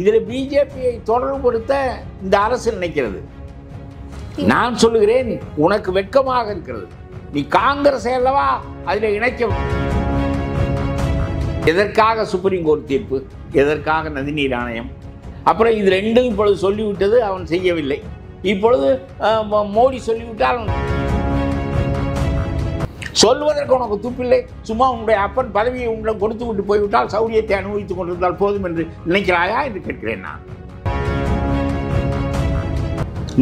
இதில் பிஜேபியை தொடர்புபடுத்த இந்த அரசு நினைக்கிறது. நான் சொல்லுகிறேன் உனக்கு வெட்கமாக இருக்கிறது. நீ காங்கிரஸ் அல்லவா? அதில் இணைக்க எதற்காக சுப்ரீம் கோர்ட் தீர்ப்பு? எதற்காக நதிநீர் ஆணையம்? அப்புறம் இது ரெண்டும் இப்பொழுது சொல்லிவிட்டது அவன் செய்யவில்லை. இப்பொழுது மோடி சொல்லிவிட்டால் அவன் சொல்வதற்கு உனக்கு துப்பில்லை. சும்மா உன்னுடைய அப்பன் பதவியை உங்களை கொடுத்து விட்டு போய்விட்டால் சௌரியத்தை அனுபவித்துக் கொண்டிருந்தால் போதும் என்று நினைக்கிறாயா என்று கேட்கிறேன் நான்.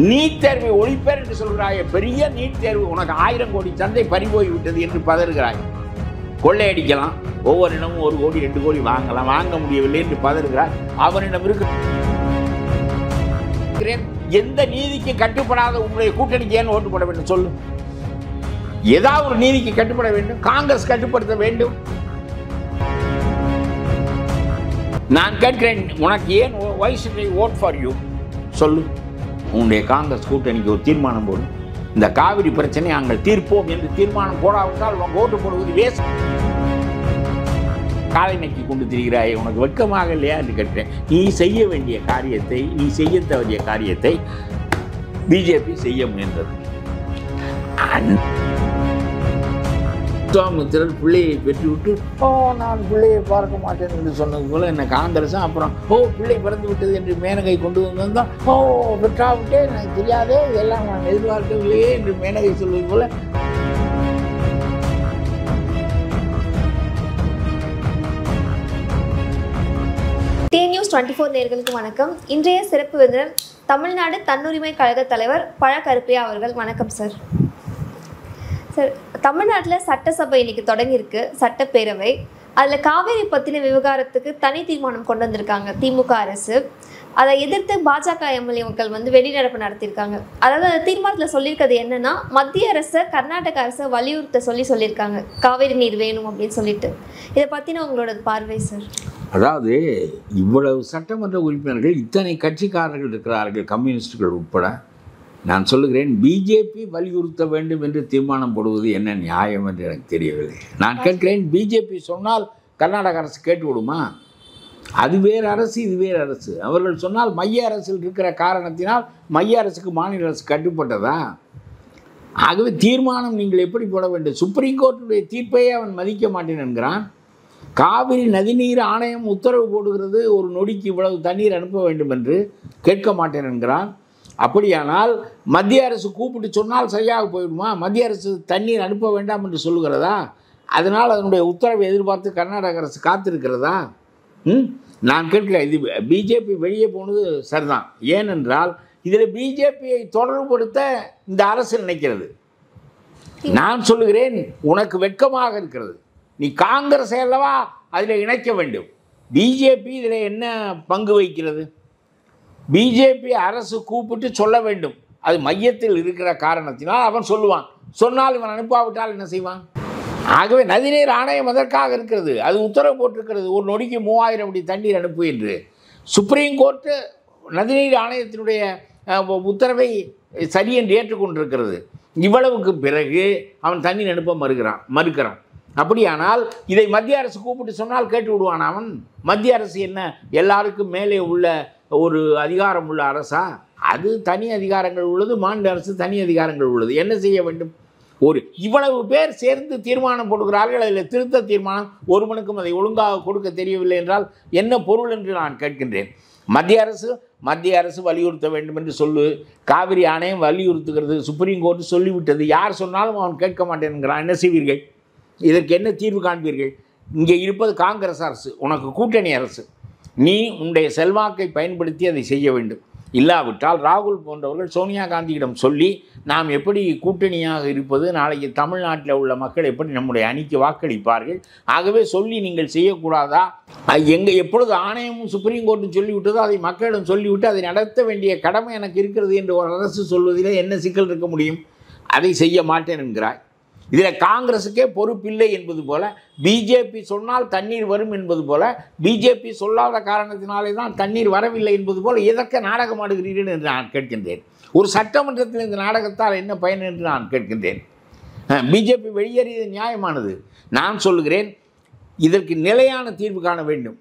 நீட் தேர்வை ஒழிப்பேர் என்று சொல்கிறாய் பெரிய நீட் தேர்வு. உனக்கு ஆயிரம் கோடி சந்தை பறிபோய் விட்டது என்று பதறுகிறாய். கொள்ளையடிக்கலாம். ஒவ்வொரு இடமும் ஒரு கோடி ரெண்டு கோடி வாங்கலாம். வாங்க முடியவில்லை என்று பதறுகிறாய். அவனிடம் இருக்கிறேன் எந்த நீதிக்கு கட்டுப்படாத உங்களுடைய கூட்டணிக்கு ஏன் ஓட்டு போட வேண்டும்? சொல்லு. ஏதாவது ஒரு நீதிக்கு கட்டுப்பட வேண்டும் காங்கிரஸ் கட்டுப்படுத்த வேண்டும். நான் கேட்கிறேன் உனக்கு ஏன் வயசு ஓட் ஃபார் யூ சொல்லு. உன்னுடைய காங்கிரஸ் கூட்டணிக்கு ஒரு தீர்மானம் போடு. இந்த காவிரி பிரச்சனை நாங்கள் தீர்ப்போம் என்று தீர்மானம் போடாவிட்டால் உன் ஓட்டு போடுவது வேஸ்ட் காலை நக்கி கொண்டு திரிகிறாயே உனக்கு வெட்கமாக இல்லையா என்று கேட்டேன் நீ செய்ய வேண்டிய காரியத்தை நீ செய்ய தவறிய காரியத்தை பிஜேபி செய்ய முயன்றது. அன்- விஸ்வாமித்திரர் பிள்ளையை பெற்றுவிட்டு ஓ நான் பிள்ளையை பார்க்க மாட்டேன் என்று சொன்னது போல என்ன காங்கிரஸும் அப்புறம் ஓ பிள்ளை பிறந்து விட்டது என்று மேனகை கொண்டு வந்திருந்தோம் ஓ பெற்றாவிட்டே எனக்கு தெரியாதே இதெல்லாம் நான் எதிர்பார்க்கவில்லையே என்று மேனகை சொல்வது போல டி நியூஸ் டுவெண்ட்டி ஃபோர் நேர்களுக்கு வணக்கம். இன்றைய சிறப்பு விருந்தினர் தமிழ்நாடு தன்னுரிமை கழக தலைவர் பழ கருப்பையா அவர்கள். வணக்கம் சார். சார் தமிழ்நாட்டில் சட்டசபை இன்னைக்கு தொடங்கியிருக்கு சட்டப்பேரவை. அதில் காவேரி பற்றின விவகாரத்துக்கு தனி தீர்மானம் கொண்டு வந்திருக்காங்க திமுக அரசு. அதை எதிர்த்து பாஜக எம்எல்ஏ மக்கள் வந்து வெளிநடப்பு நடத்தியிருக்காங்க. அதாவது அந்த தீர்மானத்தில் சொல்லியிருக்கிறது என்னன்னா மத்திய அரசை கர்நாடக அரசை வலியுறுத்த சொல்லி சொல்லியிருக்காங்க. காவேரி நீர் வேணும் அப்படின்னு சொல்லிட்டு. இதை பற்றின உங்களோட பார்வை சார்? அதாவது இவ்வளவு சட்டமன்ற உறுப்பினர்கள் இத்தனை கட்சிக்காரர்கள் இருக்கிறார்கள் கம்யூனிஸ்டுகள் உட்பட. நான் சொல்லுகிறேன் பிஜேபி வலியுறுத்த வேண்டும் என்று தீர்மானம் போடுவது என்ன நியாயம் என்று எனக்கு தெரியவில்லை. நான் கேட்கிறேன் பிஜேபி சொன்னால் கர்நாடக அரசு கேட்டு விடுமா? அது வேறு அரசு இது வேறு அரசு. அவர்கள் சொன்னால் மைய அரசில் இருக்கிற காரணத்தினால் மைய அரசுக்கு மாநில அரசு கட்டுப்பட்டதா? ஆகவே தீர்மானம் நீங்கள் எப்படி போட வேண்டும்? சுப்ரீம் கோர்ட்டுடைய தீர்ப்பையே அவன் மதிக்க மாட்டேன் என்கிறான். காவிரி நதிநீர் ஆணையம் உத்தரவு போடுகிறது ஒரு நொடிக்கு இவ்வளவு தண்ணீர் அனுப்ப வேண்டும் என்று கேட்க மாட்டேன் என்கிறான். அப்படியானால் மத்திய அரசு கூப்பிட்டு சொன்னால் சரியாக போயிடுமா? மத்திய அரசு தண்ணீர் அனுப்ப வேண்டாம் என்று சொல்லுகிறதா? அதனால் அதனுடைய உத்தரவை எதிர்பார்த்து கர்நாடக அரசு காத்திருக்கிறதா? ம்? நான் கேட்கிறேன் இது பிஜேபி வெளியே போனது சரிதான். ஏனென்றால் இதில் பிஜேபியை தொடர்புபடுத்த இந்த அரசு நினைக்கிறது. நான் சொல்லுகிறேன் உனக்கு வெட்கமாக இருக்கிறது. நீ காங்கிரஸ் அல்லவா அதில் இணைக்க வேண்டும். பிஜேபி இதில் என்ன பங்கு வகிக்கிறது? பிஜேபி அரசு கூப்பிட்டு சொல்ல வேண்டும். அது மையத்தில் இருக்கிற காரணத்தினால் அவன் சொல்லுவான். சொன்னால் இவன் அனுப்பாவிட்டால் என்ன செய்வான்? ஆகவே நதிநீர் ஆணையம் அதற்காக இருக்கிறது? அது உத்தரவு போட்டிருக்கிறது. ஒரு நொடிக்கு மூவாயிரம் அடி தண்ணீர் அனுப்பு என்று. சுப்ரீம் கோர்ட்டு நதிநீர் ஆணையத்தினுடைய உத்தரவை சரி என்று ஏற்றுக்கொண்டிருக்கிறது. இவ்வளவுக்கு பிறகு அவன் தண்ணீர் அனுப்ப மறுக்கிறான் மறுக்கிறான். அப்படியானால் இதை மத்திய அரசு கூப்பிட்டு சொன்னால் கேட்டு விடுவான் அவன்? மத்திய அரசு என்ன? எல்லாருக்கும் மேலே உள்ள ஒரு அதிகாரம் உள்ள அரசா? அது தனி அதிகாரங்கள் உள்ளது மாநில அரசு தனி அதிகாரங்கள் உள்ளது. என்ன செய்ய வேண்டும்? ஒரு இவ்வளவு பேர் சேர்ந்து தீர்மானம் போடுகிறார்கள் அதில் திருத்த தீர்மானம் ஒருவனுக்கும் அதை ஒழுங்காக கொடுக்க தெரியவில்லை என்றால் என்ன பொருள் என்று நான் கேட்கின்றேன். மத்திய அரசு மத்திய அரசு வலியுறுத்த வேண்டும் என்று சொல்லு. காவிரி ஆணையம் வலியுறுத்துகிறது சுப்ரீம் கோர்ட் சொல்லிவிட்டது. யார் சொன்னாலும் அவன் கேட்க மாட்டேன்கிறான் என்ன செய்வீர்கள்? இதற்கு என்ன தீர்வு காண்பீர்கள்? இங்கே இருப்பது காங்கிரஸ் அரசு உனக்கு கூட்டணி அரசு. நீ உன்னுடைய செல்வாக்கை பயன்படுத்தி அதை செய்ய வேண்டும். இல்லாவிட்டால் ராகுல் போன்றவர்கள் சோனியா காந்தியிடம் சொல்லி நாம் எப்படி கூட்டணியாக இருப்பது? நாளைக்கு தமிழ்நாட்டில் உள்ள மக்கள் எப்படி நம்முடைய அணிக்கு வாக்களிப்பார்கள்? ஆகவே சொல்லி நீங்கள் செய்யக்கூடாதா? எங்கே எப்பொழுது ஆணையமும் சுப்ரீம் கோர்ட்டும் சொல்லிவிட்டதோ அதை மக்களிடம் சொல்லிவிட்டு அதை நடத்த வேண்டிய கடமை எனக்கு இருக்கிறது என்று ஒரு அரசு சொல்வதிலே என்ன சிக்கல் இருக்க முடியும்? அதை செய்ய மாட்டேன் என்கிறாய். இதில் காங்கிரஸுக்கே பொறுப்பில்லை என்பது போல பிஜேபி சொன்னால் தண்ணீர் வரும் என்பது போல பிஜேபி சொல்லாத காரணத்தினாலே தான் தண்ணீர் வரவில்லை என்பது போல எதற்கு நாடகமாடுகிறீர்கள் என்று நான் கேட்கின்றேன். ஒரு சட்டமன்றத்தில் இந்த நாடகத்தால் என்ன பயன் என்று நான் கேட்கின்றேன். பிஜேபி வெளியேறியது நியாயமானது. நான் சொல்லுகிறேன் இதற்கு நிலையான தீர்வு காண வேண்டும்.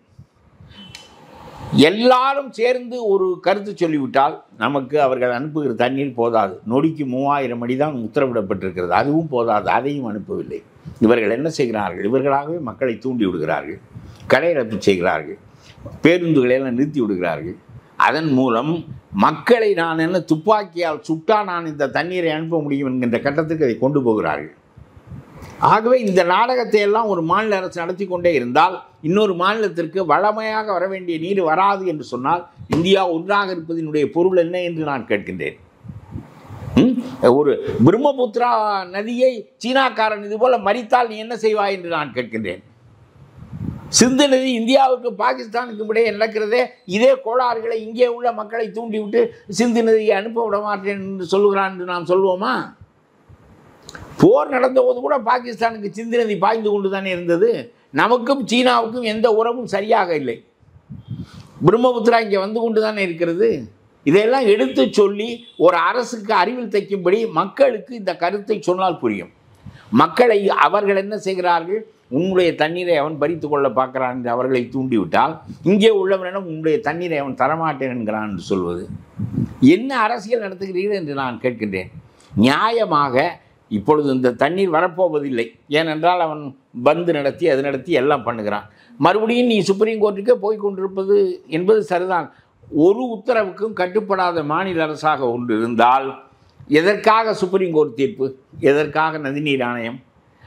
எல்லாரும் சேர்ந்து ஒரு கருத்து சொல்லிவிட்டால் நமக்கு அவர்கள் அனுப்புகிற தண்ணீர் போதாது. நொடிக்கு மூவாயிரம் அடி தான் உத்தரவிடப்பட்டிருக்கிறது. அதுவும் போதாது. அதையும் அனுப்பவில்லை. இவர்கள் என்ன செய்கிறார்கள்? இவர்களாகவே மக்களை தூண்டி விடுகிறார்கள். கடையடைப்பு செய்கிறார்கள். பேருந்துகளை எல்லாம் நிறுத்தி விடுகிறார்கள். அதன் மூலம் மக்களை நான் என்ன துப்பாக்கியால் சுட்டா நான் இந்த தண்ணீரை அனுப்ப முடியும் என்கின்ற கட்டத்துக்கு அதை கொண்டு போகிறார்கள். ஆகவே இந்த நாடகத்தை எல்லாம் ஒரு மாநில அரசு நடத்தி கொண்டே இருந்தால் இன்னொரு மாநிலத்திற்கு வளமையாக வர வேண்டிய நீர் வராது என்று சொன்னால் இந்தியா ஒன்றாக இருப்பதனுடைய பொருள் என்ன என்று நான் கேட்கின்றேன். ம்? ஒரு பிரம்மபுத்திரா நதியை சீனாக்காரன் இது போல மறித்தால் நீ என்ன செய்வாய் என்று நான் கேட்கின்றேன். சிந்து நதி இந்தியாவுக்கு பாகிஸ்தானுக்கும் இடையே நடக்கிறதே இதே கோளாறுகளை இங்கே உள்ள மக்களை தூண்டிவிட்டு சிந்து நதியை அனுப்ப விட மாட்டேன் என்று சொல்லுகிறான் என்று நாம் சொல்லுவோமா போர் நடந்தபோது கூட பாகிஸ்தானுக்கு சிந்து நதி பாய்ந்து கொண்டு தானே இருந்தது? நமக்கும் சீனாவுக்கும் எந்த உறவும் சரியாக இல்லை. பிரம்மபுத்திரா இங்கே வந்து கொண்டு தானே இருக்கிறது? இதையெல்லாம் எடுத்து சொல்லி ஒரு அரசுக்கு அறிவில் தைக்கும்படி மக்களுக்கு இந்த கருத்தை சொன்னால் புரியும். மக்களை அவர்கள் என்ன செய்கிறார்கள்? உன்னுடைய தண்ணீரை அவன் பறித்து கொள்ள பார்க்கிறான் என்று அவர்களை தூண்டிவிட்டால் இங்கே உள்ளவனிடம் உன்னுடைய தண்ணீரை அவன் தரமாட்டேன் என்கிறான் என்று சொல்வது. என்ன அரசியல் நடத்துகிறீர்கள் என்று நான் கேட்கின்றேன். நியாயமாக இப்பொழுது இந்த தண்ணீர் வரப்போவதில்லை. ஏனென்றால் அவன் பந்து நடத்தி அது நடத்தி எல்லாம் பண்ணுகிறான். மறுபடியும் நீ சுப்ரீம் கோர்ட்டுக்கே போய் கொண்டிருப்பது என்பது சரிதான். ஒரு உத்தரவுக்கும் கட்டுப்படாத மாநில அரசாக ஒன்று இருந்தால் எதற்காக சுப்ரீம் கோர்ட் தீர்ப்பு? எதற்காக நதிநீர் ஆணையம்?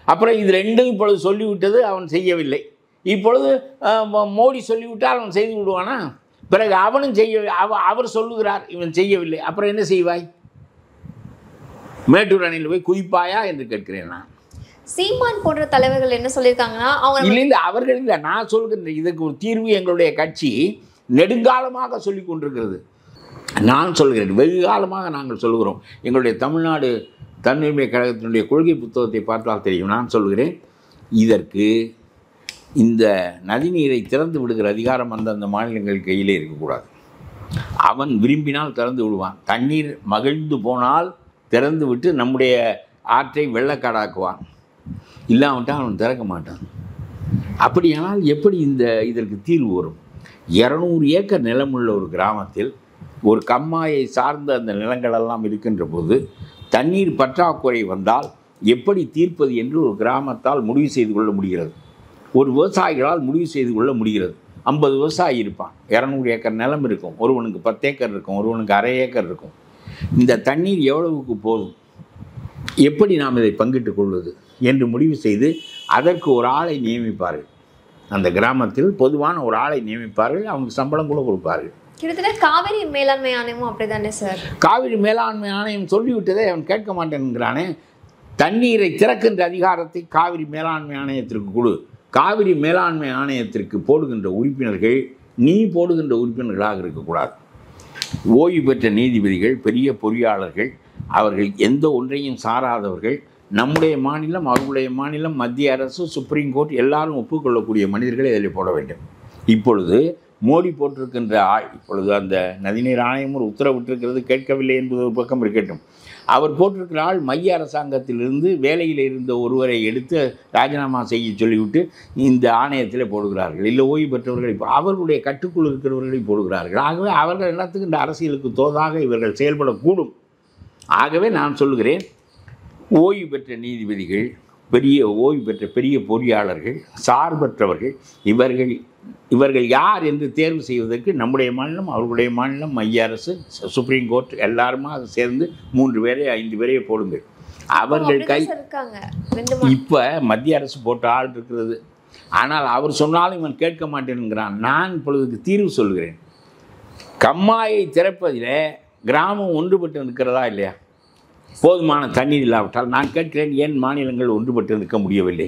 அப்புறம் இது ரெண்டும் இப்பொழுது சொல்லிவிட்டது அவன் செய்யவில்லை. இப்பொழுது மோ- மோடி சொல்லிவிட்டால் அவன் செய்து விடுவானா? பிறகு அவனும் செய்ய அவ அவர் சொல்லுகிறார் இவன் செய்யவில்லை. அப்புறம் என்ன செய்வாய்? மேட்டூர் அணையில் போய் குதிப்பாயா என்று கேட்கிறேன் நான். சீமான் போன்ற தலைவர்கள் என்ன சொல்லியிருக்காங்கன்னா அவங்க இல்லை இல்லை அவர்கள் இல்லை நான் சொல்கின்றேன் இதற்கு ஒரு தீர்வு எங்களுடைய கட்சி நெடுங்காலமாக சொல்லிக் கொண்டிருக்கிறது. நான் சொல்கிறேன் வெகு காலமாக நாங்கள் சொல்கிறோம். எங்களுடைய தமிழ்நாடு தன்னுரிமை கழகத்தினுடைய கொள்கை புத்தகத்தை பார்த்தால் தெரியும். நான் சொல்கிறேன் இதற்கு இந்த நதிநீரை திறந்து விடுகிற அதிகாரம் அந்தந்த மாநிலங்கள் கையிலே இருக்கக்கூடாது. அவன் விரும்பினால் திறந்து விடுவான். தண்ணீர் மகிழ்ந்து போனால் திறந்து விட்டு நம்முடைய ஆற்றை வெள்ளக்காடாக்குவான். இல்லாவிட்டால் அவன் திறக்க மாட்டான். அப்படியானால் எப்படி இந்த இதற்கு தீர்வு வரும்? இரநூறு ஏக்கர் நிலமுள்ள ஒரு கிராமத்தில் ஒரு கம்மாயை சார்ந்த அந்த நிலங்களெல்லாம் இருக்கின்ற போது தண்ணீர் பற்றாக்குறை வந்தால் எப்படி தீர்ப்பது என்று ஒரு கிராமத்தால் முடிவு செய்து கொள்ள முடிகிறது. ஒரு விவசாயிகளால் முடிவு செய்து கொள்ள முடிகிறது. ஐம்பது விவசாயி இருப்பான். இரநூறு ஏக்கர் நிலம் இருக்கும். ஒருவனுக்கு பத்து ஏக்கர் இருக்கும். ஒருவனுக்கு அரை ஏக்கர் இருக்கும். இந்த தண்ணீர் எவ்வளவுக்கு போதும்? எப்படி நாம் இதை பங்கிட்டுக் கொள்வது? என்று முடிவு செய்து அதற்கு ஒரு ஆளை நியமிப்பார்கள். அந்த கிராமத்தில் பொதுவான ஒரு ஆளை நியமிப்பார்கள். அவனுக்கு சம்பளம் கூட கொடுப்பார்கள். கிட்டத்தட்ட காவிரி மேலாண்மை ஆணையமும் அப்படிதானே சார்? காவிரி மேலாண்மை ஆணையம் சொல்லிவிட்டதை அவன் கேட்க மாட்டேன்கிறானே. தண்ணீரை திறக்கின்ற அதிகாரத்தை காவிரி மேலாண்மை ஆணையத்திற்கு கொடு. காவிரி மேலாண்மை ஆணையத்திற்கு போடுகின்ற உறுப்பினர்கள் நீ போடுகின்ற உறுப்பினர்களாக இருக்கக்கூடாது. ஓய்வு பெற்ற நீதிபதிகள் பெரிய பொறியாளர்கள் அவர்கள் எந்த ஒன்றையும் சாராதவர்கள் நம்முடைய மாநிலம் அவர்களுடைய மாநிலம் மத்திய அரசு சுப்ரீம் கோர்ட் எல்லாரும் ஒப்புக்கொள்ளக்கூடிய மனிதர்களை இதில் போட வேண்டும். இப்பொழுது மோடி போட்டிருக்கின்ற இப்பொழுது அந்த நதிநீர் ஆணையம் ஒரு உத்தரவிட்டிருக்கிறது கேட்கவில்லை என்பது ஒரு பக்கம் இருக்கட்டும். அவர் போட்டிருக்கிறாள் மைய அரசாங்கத்திலிருந்து வேலையில் இருந்த ஒருவரை எடுத்து ராஜினாமா செய்ய சொல்லிவிட்டு இந்த ஆணையத்தில் போடுகிறார்கள். இல்லை ஓய்வு பெற்றவர்களை அவர்களுடைய கட்டுக்குள் இருக்கிறவர்களை போடுகிறார்கள். ஆகவே அவர்கள் எல்லாத்துக்கும் இந்த அரசியலுக்கு தோதாக இவர்கள் செயல்படக்கூடும். ஆகவே நான் சொல்லுகிறேன் ஓய்வு பெற்ற நீதிபதிகள் பெரிய ஓய்வு பெற்ற பெரிய பொறியாளர்கள் சார்பற்றவர்கள் இவர்கள் இவர்கள் யார் என்று தேர்வு செய்வதற்கு நம்முடைய மாநிலம் அவர்களுடைய மாநிலம் மைய அரசு சுப்ரீம் கோர்ட் எல்லாருமா சேர்ந்து மூன்று பேரை ஐந்து பேரையே போடுங்கள் அவர்கள் கை இப்போ மத்திய அரசு போட்ட ஆள் இருக்கிறது. ஆனால் அவர் சொன்னாலும் இவன் கேட்க மாட்டேன்கிறான். நான் இப்பொழுதுக்கு தீர்வு சொல்கிறேன். கம்மாயை திறப்பதிலே கிராமம் ஒன்றுபட்டு நிற்கிறதா இல்லையா? போதுமான தண்ணீர் இல்லாவிட்டால் நான் கேட்கிறேன் ஏன் மாநிலங்கள் ஒன்றுபட்டு நிற்க முடியவில்லை?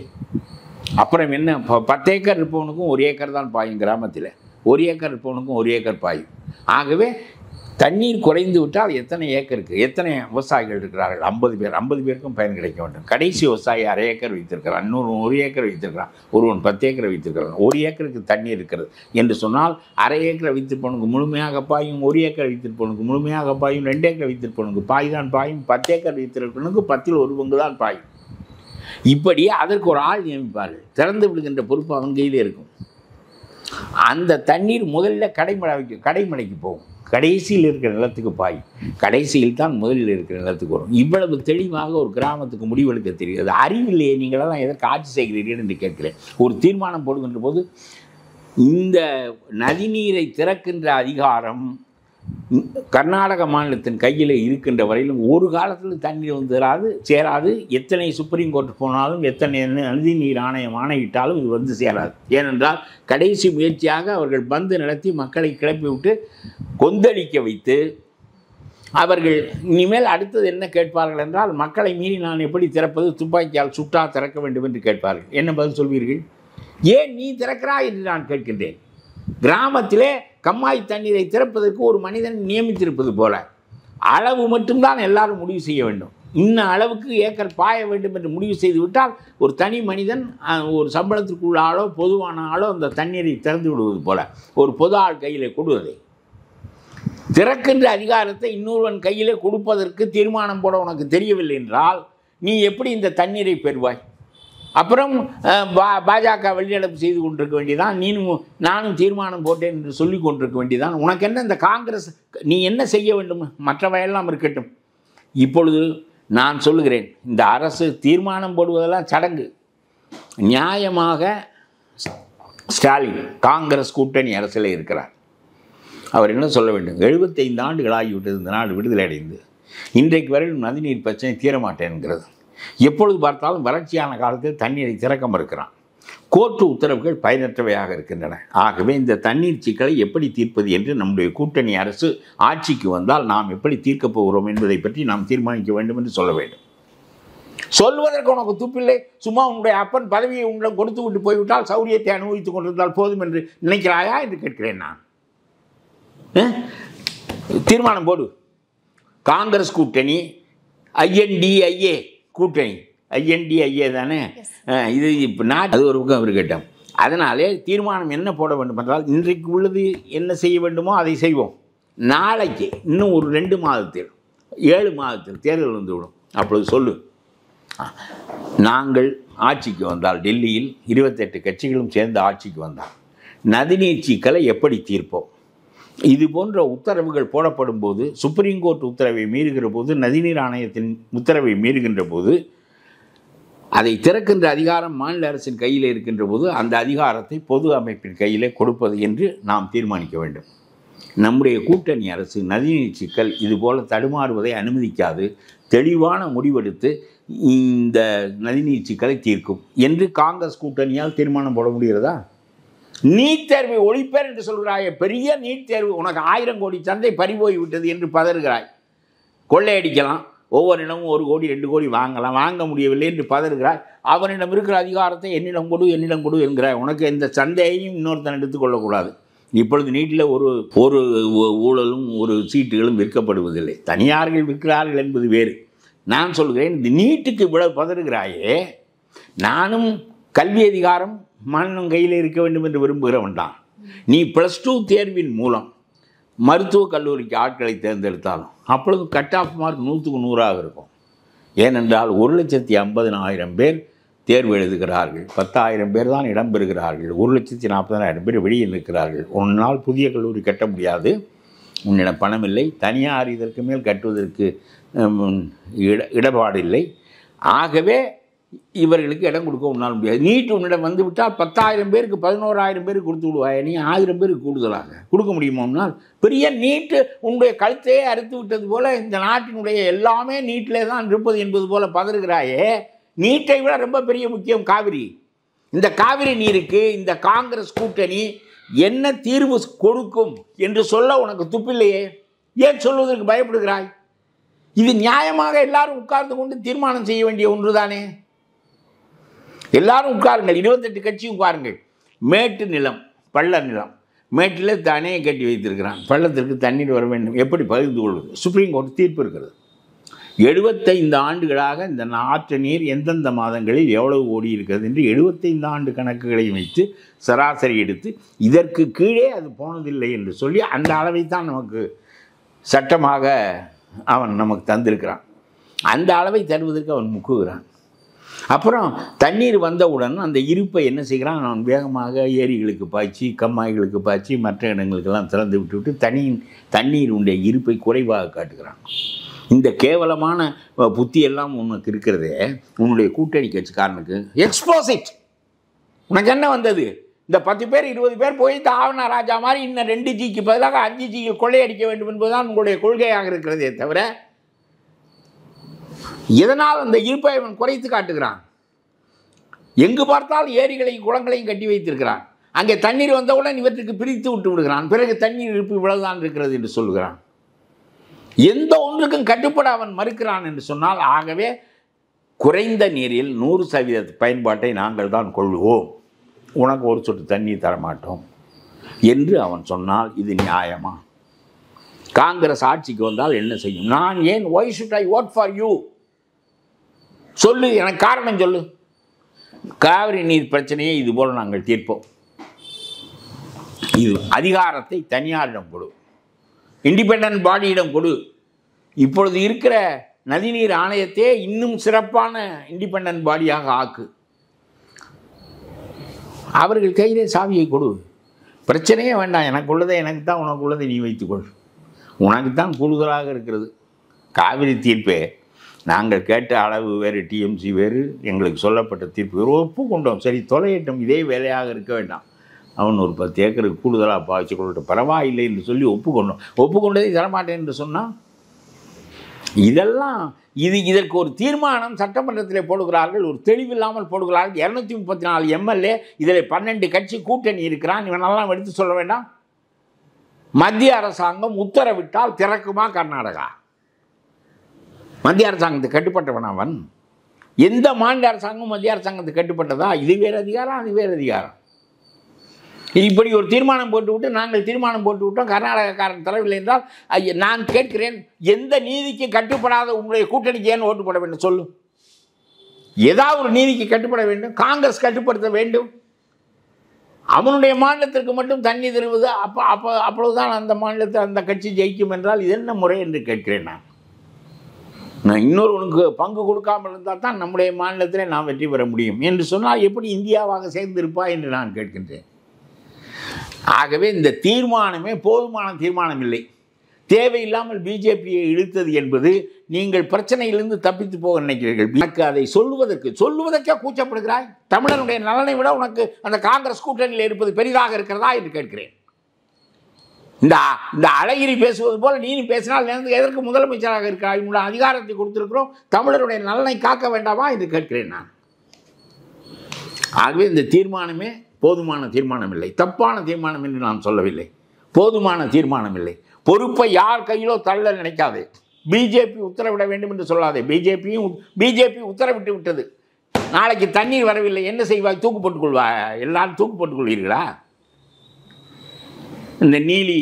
அப்புறம் என்ன? ப பத்து ஏக்கர் இருப்பவனுக்கும் ஒரு ஏக்கர் தான் பாயும் கிராமத்தில். ஒரு ஏக்கர் இருப்பவனுக்கும் ஒரு ஏக்கர் பாயும். ஆகவே தண்ணீர் குறைந்து விட்டால் எத்தனை ஏக்கருக்கு எத்தனை விவசாயிகள் இருக்கிறார்கள்? ஐம்பது பேர் ஐம்பது பேருக்கும் பயன் கிடைக்க வேண்டும். கடைசி விவசாயி அரை ஏக்கர் வைத்திருக்கிறான். இன்னொரு ஒரு ஏக்கர் வைத்திருக்கிறான். ஒருவன் பத்து ஏக்கர் வைத்திருக்கிறான். ஒரு ஏக்கருக்கு தண்ணீர் இருக்கிறது. என்று சொன்னால் அரை ஏக்கரை வைத்திருப்பவனுக்கு முழுமையாக பாயும் ஒரு ஏக்கர் வைத்திருப்பவனுக்கு முழுமையாக பாயும் ரெண்டு ஏக்கர் வைத்திருப்பவனுக்கு பாய் தான் பாயும் பத்து ஏக்கர் வைத்திருப்பவனுக்கு பத்தில் ஒரு பங்கு தான் பாயும். இப்படி அதற்கு ஒரு ஆள் நியமிப்பார்கள். திறந்து விடுகின்ற பொறுப்பு அவன் கையிலே இருக்கும். அந்த தண்ணீர் முதல்ல கடைமடைக்கு கடைமடைக்கு போகும். கடைசியில் இருக்கிற நிலத்துக்கு பாய். கடைசியில் தான் முதலில் இருக்கிற நிலத்துக்கு வரும். இவ்வளவு தெளிவாக ஒரு கிராமத்துக்கு முடிவெடுக்க தெரியாது அறிவில்லையே நீங்களெல்லாம் எதற்கு ஆட்சி செய்கிறீர்கள் என்று கேட்கிறேன். ஒரு தீர்மானம் போடுகின்ற போது இந்த நதிநீரை திறக்கின்ற அதிகாரம் கர்நாடக மாநிலத்தின் கையில் இருக்கின்ற வரையிலும் ஒரு காலத்தில் தண்ணீர் வந்து சேராது சேராது. எத்தனை சுப்ரீம் கோர்ட் போனாலும் எத்தனை நதி நீர் ஆணையம் ஆணையிட்டாலும் இது வந்து சேராது. ஏனென்றால் கடைசி முயற்சியாக அவர்கள் பந்து நடத்தி மக்களை கிளப்பி விட்டு கொந்தளிக்க வைத்து அவர்கள் இனிமேல் அடுத்தது என்ன கேட்பார்கள் என்றால் மக்களை மீறி நான் எப்படி திறப்பது? துப்பாக்கியால் சுட்டா திறக்க வேண்டும் என்று கேட்பார்கள். என்ன பதில் சொல்வீர்கள்? ஏன் நீ திறக்கிறாய் என்று நான் கேட்கின்றேன். கிராமத்திலே கம்மாய் தண்ணீரை திறப்பதற்கு ஒரு மனிதன் நியமித்திருப்பது போல. அளவு மட்டும்தான் எல்லாரும் முடிவு செய்ய வேண்டும். இன்ன அளவுக்கு ஏக்கர் பாய வேண்டும் என்று முடிவு செய்து விட்டால் ஒரு தனி மனிதன் ஒரு சம்பளத்திற்குள்ள ஆளோ பொதுவான ஆளோ அந்த தண்ணீரை திறந்து விடுவது போல ஒரு பொது ஆள் கையிலே கொடுவதை. திறக்கின்ற அதிகாரத்தை இன்னொருவன் கையிலே கொடுப்பதற்கு தீர்மானம் போட உனக்கு தெரியவில்லை என்றால் நீ எப்படி இந்த தண்ணீரை பெறுவாய்? அப்புறம் பா பாஜக வெளிநடப்பு செய்து கொண்டிருக்க வேண்டியதான் நீனும் நானும் தீர்மானம் போட்டேன் என்று சொல்லி கொண்டிருக்க வேண்டியதான் உனக்கு என்ன இந்த காங்கிரஸ் நீ என்ன செய்ய வேண்டும்? மற்றவையெல்லாம் இருக்கட்டும். இப்பொழுது நான் சொல்லுகிறேன் இந்த அரசு தீர்மானம் போடுவதெல்லாம் சடங்கு. நியாயமாக ஸ்டாலின் காங்கிரஸ் கூட்டணி அரசில் இருக்கிறார். அவர் என்ன சொல்ல வேண்டும்? எழுபத்தைந்து ஆண்டுகள் ஆகிவிட்டது. இந்த நாடு விடுதலை அடைந்து இன்றைக்கு வரையில் நதிநீர் பிரச்சனை தீரமாட்டேன்கிறது. எப்பொழுது பார்த்தாலும் வறட்சியான காலத்தில் தண்ணீரை திறக்க மறுக்கிறான் கோர்ட்டு உத்தரவுகள் பயனற்றவையாக இருக்கின்றன. ஆகவே இந்த தண்ணீர் சிக்கலை எப்படி தீர்ப்பது என்று நம்முடைய கூட்டணி அரசு ஆட்சிக்கு வந்தால் நாம் எப்படி தீர்க்கப் போகிறோம் என்பதை பற்றி நாம் தீர்மானிக்க வேண்டும் என்று சொல்ல வேண்டும். சொல்வதற்கு உனக்கு துப்பில்லை. சும்மா உன்னுடைய அப்பன் பதவியை உங்களிடம் கொடுத்து விட்டு போய்விட்டால் சௌரியத்தை அனுபவித்துக் கொண்டிருந்தால் போதும் என்று நினைக்கிறாயா என்று கேட்கிறேன் நான். தீர்மானம் போடு. காங்கிரஸ் கூட்டணி ஐஎன்டிஐஏ கூட்டணி. ஐஎன்டிஐஏ தானே? இது இப்போ நாட்டு அது ஒரு பக்கம் இருக்கட்டும். அதனாலே தீர்மானம் என்ன போட வேண்டும் என்றால் இன்றைக்கு உள்ளது என்ன செய்ய வேண்டுமோ அதை செய்வோம். நாளைக்கு இன்னும் ஒரு ரெண்டு மாதத்தில் ஏழு மாதத்தில் தேர்தல் வந்துவிடும். அப்பொழுது சொல்லு. நாங்கள் ஆட்சிக்கு வந்தால் டெல்லியில் இருபத்தெட்டு கட்சிகளும் சேர்ந்து ஆட்சிக்கு வந்தால் நதிநீர் சிக்கலை எப்படி தீர்ப்போம்? இது போன்ற உத்தரவுகள் போடப்படும் போது சுப்ரீம் கோர்ட் உத்தரவை மீறுகிற போது நதிநீர் ஆணையத்தின் உத்தரவை மீறுகின்ற போது அதை திறக்கின்ற அதிகாரம் மாநில அரசின் கையில் இருக்கின்ற போது அந்த அதிகாரத்தை பொது அமைப்பின் கையிலே கொடுப்பது என்று நாம் தீர்மானிக்க வேண்டும். நம்முடைய கூட்டணி அரசு நதிநீர் சிக்கல் இதுபோல தடுமாறுவதை அனுமதிக்காது தெளிவான முடிவெடுத்து இந்த நதிநீர் சிக்கலை தீர்க்கும் என்று காங்கிரஸ் கூட்டணியால் தீர்மானம் போட முடிகிறதா? நீட் தேர்வை ஒழிப்பேர் என்று சொல்கிறாய் பெரிய நீட் தேர்வு உனக்கு ஆயிரம் கோடி சந்தை பறிபோய் விட்டது என்று பதறுகிறாய். கொள்ளையடிக்கலாம். ஒவ்வொரு இடமும் ஒரு கோடி ரெண்டு கோடி வாங்கலாம். வாங்க முடியவில்லை என்று பதறுகிறாய். அவனிடம் இருக்கிற அதிகாரத்தை என்னிடம் கொடு என்னிடம் கொடு என்கிறாய். உனக்கு எந்த சந்தையையும் இன்னொருத்தன் எடுத்துக்கொள்ளக்கூடாது இப்பொழுது நீட்டில் ஒரு ஒரு ஊ- ஊழலும் ஒரு சீட்டுகளும் விற்கப்படுவதில்லை. தனியார்கள் விற்கிறார்கள் என்பது வேறு. நான் சொல்கிறேன் இந்த நீட்டுக்கு இவ்வளவு பதறுகிறாயே நானும் கல்வி அதிகாரம் மாநிலம் கையில் இருக்க வேண்டும் என்று விரும்புகிறவன் தான் நீ ப்ளஸ் டூ தேர்வின் மூலம் மருத்துவக் கல்லூரிக்கு ஆட்களை தேர்ந்தெடுத்தாலும் அப்பொழுது கட் ஆஃப் மார்க் நூற்றுக்கு நூறாக இருக்கும். ஏனென்றால் ஒரு லட்சத்தி ஐம்பதினாயிரம் பேர் தேர்வு எழுதுகிறார்கள். பத்தாயிரம் பேர் தான் இடம் பெறுகிறார்கள். ஒரு லட்சத்தி நாற்பதாயிரம் பேர் வெளியே நிற்கிறார்கள் உன்னால் புதிய கல்லூரி கட்ட முடியாது. உன்னிடம் பணம் இல்லை. தனியார் இதற்கு மேல் கட்டுவதற்கு இட இடபாடு இல்லை. ஆகவே இவர்களுக்கு இடம் கொடுக்க உன்னால் முடியாது. நீட் உன்னிடம் வந்து விட்டால் பத்தாயிரம் பேருக்கு பதினோராயிரம் பேருக்கு கொடுத்து விடுவாய். நீ ஆயிரம் பேருக்கு கூடுதலாக. கொடுக்க முடியுமோனால் பெரிய நீட்டு உன்னுடைய கழுத்தையே அறுத்து விட்டது போல இந்த நாட்டினுடைய எல்லாமே நீட்டிலே தான் இருப்பது என்பது போல பதறுகிறாயே. நீட்டை விட ரொம்ப பெரிய முக்கியம் காவிரி. இந்த காவிரி நீருக்கு இந்த காங்கிரஸ் கூட்டணி என்ன தீர்வு கொடுக்கும் என்று சொல்ல உனக்கு துப்பில்லையே? ஏன் சொல்வதற்கு பயப்படுகிறாய்? இது நியாயமாக எல்லாரும் உட்கார்ந்து கொண்டு தீர்மானம் செய்ய வேண்டிய ஒன்றுதானே? எல்லாரும் உட்காருங்கள். இருபத்தெட்டு கட்சி உட்காருங்கள். மேட்டு நிலம் பள்ள நிலம். மேட்டில் தானே கட்டி வைத்திருக்கிறான். பள்ளத்திற்கு தண்ணீர் வர வேண்டும். எப்படி பகிர்ந்து கொள்வது? சுப்ரீம் கோர்ட் தீர்ப்பு இருக்கிறது. எழுபத்தைந்து ஆண்டுகளாக இந்த ஆற்று நீர் எந்தெந்த மாதங்களில் எவ்வளவு ஓடி இருக்கிறது என்று எழுபத்தைந்து ஆண்டு கணக்குகளை வைத்து சராசரி எடுத்து இதற்கு கீழே அது போனதில்லை என்று சொல்லி அந்த அளவை தான் நமக்கு சட்டமாக அவன் நமக்கு தந்திருக்கிறான். அந்த அளவை தருவதற்கு அவன் முக்குகிறான். அப்புறம் தண்ணீர் வந்தவுடன் அந்த இருப்பை என்ன செய்கிறான்? அவன் வேகமாக ஏரிகளுக்கு பாய்ச்சி கம்மாய்களுக்கு பாய்ச்சி மற்ற இடங்களுக்கெல்லாம் திறந்து விட்டு விட்டு தனி தண்ணீர் உடைய இருப்பை குறைவாக காட்டுகிறான். இந்த கேவலமான புத்தியெல்லாம் உனக்கு இருக்கிறதே உன்னுடைய கூட்டணி கட்சிக்காரனுக்கு. எக்ஸ்போசிட் உனக்கு என்ன வந்தது? இந்த பத்து பேர் இருபது பேர் போய் இந்த ஆவண ராஜா மாதிரி இன்னும் ரெண்டு ஜிக்கு பதிலாக அஞ்சு ஜிக்கு கொள்ளையடிக்க வேண்டும் என்பதுதான் உங்களுடைய கொள்கையாக இருக்கிறதே தவிர எதனால் அந்த இருப்பை அவன் குறைத்து காட்டுகிறான்? எங்கு பார்த்தால் ஏரிகளையும் குளங்களையும் கட்டி வைத்திருக்கிறான். அங்கே தண்ணீர் வந்தவுடன் இவற்றுக்கு பிரித்து விட்டு விடுகிறான். பிறகு தண்ணீர் இருப்பு இவ்வளவுதான் இருக்கிறது என்று சொல்கிறான். எந்த ஒன்றுக்கும் கட்டுப்பட அவன் மறுக்கிறான் என்று சொன்னால் ஆகவே குறைந்த நீரில் நூறு சதவீத பயன்பாட்டை நாங்கள் தான் கொள்வோம். உனக்கு ஒரு சொட்டு தண்ணீர் தரமாட்டோம் என்று அவன் சொன்னால் இது நியாயமா? காங்கிரஸ் ஆட்சிக்கு வந்தால் என்ன செய்யும்? நான் ஏன் why should I vote for you சொல்லு எனக்கு காரணம் சொல்லு. காவிரி நீர் பிரச்சனையை இது போல் நாங்கள் தீர்ப்போம். இது அதிகாரத்தை தனியாரிடம் கொடு. இண்டிபெண்ட் பாடியிடம் கொடு. இப்பொழுது இருக்கிற நதிநீர் ஆணையத்தையே இன்னும் சிறப்பான இண்டிபெண்டன்ட் பாடியாக ஆக்கு. அவர்கள் கையிலே சாவியை கொடு. பிரச்சனையே வேண்டாம். எனக்கு உள்ளதை எனக்கு தான் உனக்கு உள்ளதை நீ வைத்துக்கொள். உனக்கு தான் கூடுதலாக இருக்கிறது. காவிரி தீர்ப்பே நாங்கள் கேட்ட அளவு வேறு டிஎம்சி வேறு எங்களுக்கு சொல்லப்பட்ட தீர்ப்பு வேறு ஒப்புக்கொண்டோம். சரி தொலையட்டும் இதே வேலையாக இருக்க வேண்டாம். அவன் ஒரு பத்து ஏக்கருக்கு கூடுதலாக பாய்ச்சி கொள்ளட்டும் பரவாயில்லை என்று சொல்லி ஒப்புக்கொண்டோம். ஒப்புக்கொண்டதை தரமாட்டேன் என்று சொன்னால் இதெல்லாம் இது இதற்கு ஒரு தீர்மானம் சட்டமன்றத்தில் போடுகிறார்கள் ஒரு தெளிவில்லாமல் போடுகிறார்கள். இரநூத்தி முப்பத்தி நாலு எம்எல்ஏ இதில் பன்னெண்டு கட்சி கூட்டணி இருக்கிறான். இவனெல்லாம் எடுத்து சொல்ல வேண்டாம்? மத்திய அரசாங்கம் உத்தரவிட்டால் திறக்குமா கர்நாடகா? மத்திய அரசாங்கத்துக்கு கட்டுப்பட்டவன் அவன். எந்த மாநில அரசாங்கம் மத்திய அரசாங்கத்துக்கு கட்டுப்பட்டதா? இது வேறு அதிகாரம் அது வேறு அதிகாரம். இப்படி ஒரு தீர்மானம் போட்டுவிட்டு நாங்கள் தீர்மானம் போட்டு விட்டோம் கர்நாடகக்காரன் தரவில்லை என்றால் நான் கேட்கிறேன் எந்த நீதிக்கு கட்டுப்படாத உங்களுடைய கூட்டணிக்கு ஏன் ஓட்டு போட வேண்டும்? சொல்லு. ஏதாவது ஒரு நீதிக்கு கட்டுப்பட வேண்டும் காங்கிரஸ் கட்டுப்படுத்த வேண்டும். அவனுடைய மாநிலத்திற்கு மட்டும் தண்ணி தருவது அப்போ அப்போ அப்பொழுதுதான் அந்த மாநிலத்தில் அந்த கட்சி ஜெயிக்கும் என்றால் இது என்ன முறை என்று கேட்கிறேன் நான். இன்னொருவனுக்கு பங்கு கொடுக்காமல் இருந்தால் தான் நம்முடைய மாநிலத்தில் நாம் வெற்றி பெற முடியும். என்று சொன்னால் எப்படி இந்தியாவாக சேர்ந்திருப்பா என்று நான் கேட்கின்றேன். ஆகவே இந்த தீர்மானமே போதுமான தீர்மானம் இல்லை. தேவையில்லாமல் பிஜேபியை இழுத்தது என்பது நீங்கள் பிரச்சனையிலிருந்து தப்பித்து போக நினைக்கிறீர்கள். எனக்கு அதை சொல்லுவதற்கு சொல்லுவதற்கே கூச்சப்படுகிறாய். தமிழனுடைய நலனை விட உனக்கு அந்த காங்கிரஸ் கூட்டணியில் இருப்பது பெரிதாக இருக்கிறதா என்று கேட்கிறேன். இந்த இந்த அழகிரி பேசுவது போல நீனும் பேசினால் எதற்கு முதலமைச்சராக இருக்கிறாய் உள்ள அதிகாரத்தை கொடுத்துருக்கிறோம். தமிழருடைய நலனை காக்க வேண்டாமா என்று கேட்கிறேன் நான். ஆகவே இந்த தீர்மானமே போதுமான தீர்மானம் இல்லை தப்பான தீர்மானம் என்று நான் சொல்லவில்லை. போதுமான தீர்மானம் இல்லை பொறுப்பை யார் கையிலோ தள்ள நினைக்காதே. பிஜேபி உத்தரவிட வேண்டும் என்று சொல்லாதே. பிஜேபியும் பிஜேபி உத்தரவிட்டு விட்டது. நாளைக்கு தண்ணீர் வரவில்லை. என்ன செய்வாய்? தூக்கு போட்டுக்கொள்வா? எல்லாரும் தூக்கு போட்டுக்கொள்வீர்களா? இந்த நீலி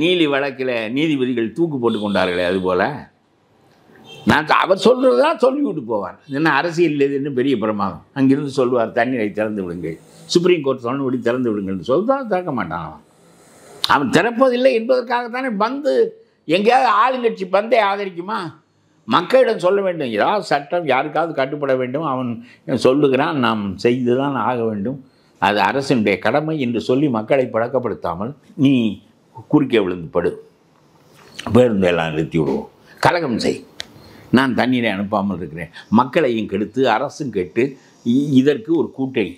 நீலி வழக்கில் நீதிபதிகள் தூக்கு போட்டு கொண்டார்களே அதுபோல். நான் அவர் சொல்கிறது தான் சொல்லிவிட்டு போவார். என்ன அரசியல் இதுன்னு பெரிய பிரமாதம்? அங்கிருந்து சொல்லுவார் தண்ணீரை திறந்து விடுங்கள். சுப்ரீம் கோர்ட் சொன்னபடி திறந்து விடுங்கள்னு சொல்லிதான் திறக்க மாட்டான் அவன். அவன் திறப்பதில்லை என்பதற்காகத்தானே பந்து எங்கேயாவது ஆளுங்கட்சி பந்தை ஆதரிக்குமா? மக்களிடம் சொல்ல வேண்டும். ஏதாவது சட்டம் யாருக்காவது கட்டுப்பட வேண்டும். அவன் சொல்லுகிறான் நாம் செய்து தான் ஆக வேண்டும். அது அரசினுடைய கடமை என்று சொல்லி மக்களை பழக்கப்படுத்தாமல் நீ குறுக்கே விழுந்து படு. பேருந்தெல்லாம் நிறுத்தி விடுவோம். கலகம் செய். நான் தண்ணீரை அனுப்பாமல் இருக்கிறேன். மக்களையும் கெடுத்து அரசும் கெட்டு இ- இதற்கு ஒரு கூட்டணி.